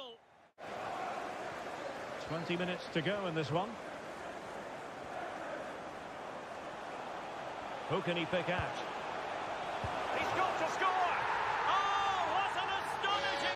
level. 20 minutes to go in this one. Who can he pick out?